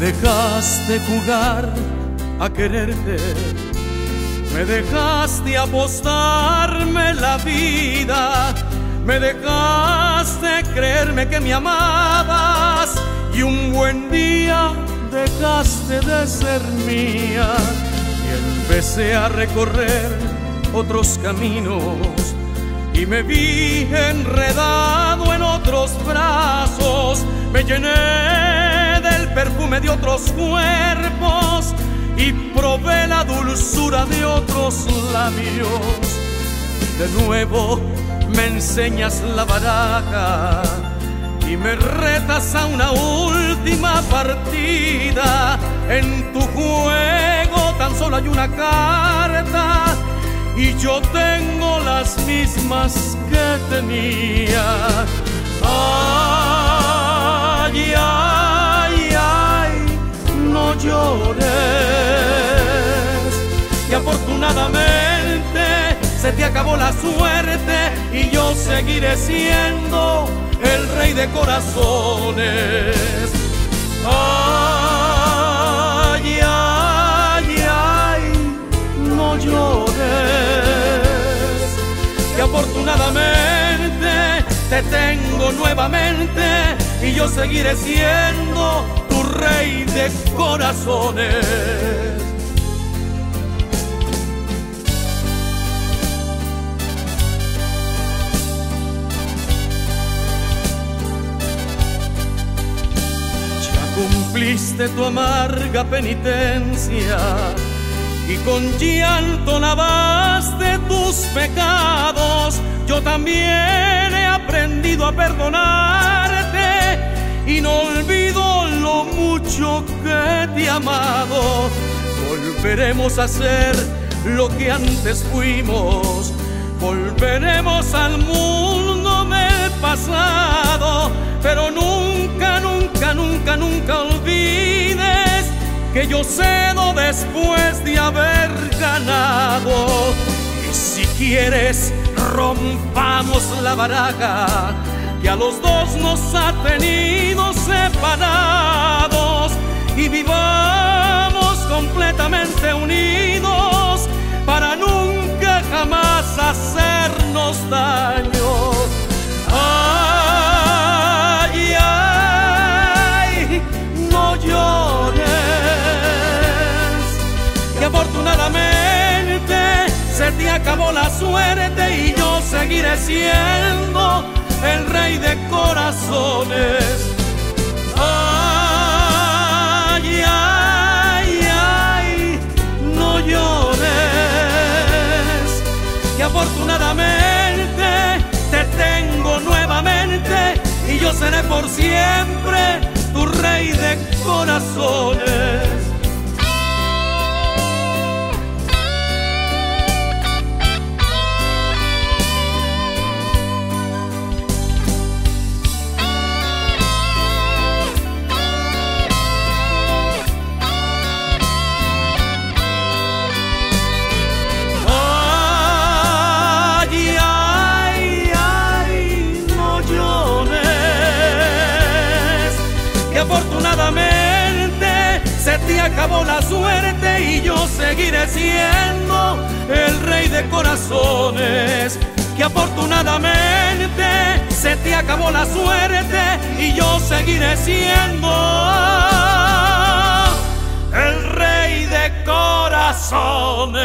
dejaste jugar a quererte, me dejaste apostarme la vida, me dejaste creerme que me amabas. Y un buen día dejaste de ser mía. Y empecé a recorrer otros caminos. Y me vi enredado en otros brazos, me llené perfume de otros cuerpos y probé la dulzura de otros labios. De nuevo me enseñas la baraja y me retas a una última partida. En tu juego tan solo hay una carta y yo tengo las mismas que tenía. Ay, se acabó la suerte y yo seguiré siendo el rey de corazones. Ay, ay, ay, no llores, que afortunadamente te tengo nuevamente y yo seguiré siendo tu rey de corazones. Cumpliste tu amarga penitencia y con llanto lavaste tus pecados. Yo también he aprendido a perdonarte y no olvido lo mucho que te he amado. Volveremos a ser lo que antes fuimos, volveremos al mundo cedo después de haber ganado. Y si quieres, rompamos la baraja que a los dos nos ha tenido separados y vivamos completamente unidos acabó la suerte y yo seguiré siendo el rey de corazones. Ay, ay, ay, no llores, que afortunadamente te tengo nuevamente y yo seré por siempre tu rey de corazones. Se te acabó la suerte y yo seguiré siendo el rey de corazones. Que afortunadamente se te acabó la suerte y yo seguiré siendo el rey de corazones.